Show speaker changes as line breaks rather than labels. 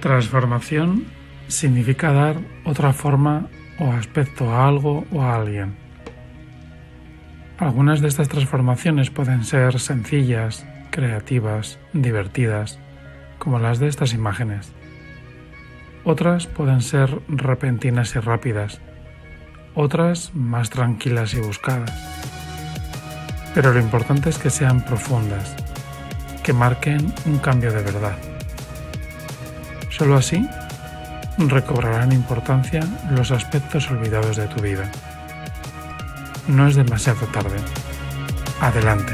Transformación significa dar otra forma o aspecto a algo o a alguien. Algunas de estas transformaciones pueden ser sencillas, creativas, divertidas, como las de estas imágenes. Otras pueden ser repentinas y rápidas, otras más tranquilas y buscadas. Pero lo importante es que sean profundas, que marquen un cambio de verdad. Solo así recobrarán importancia los aspectos olvidados de tu vida. No es demasiado tarde. Adelante.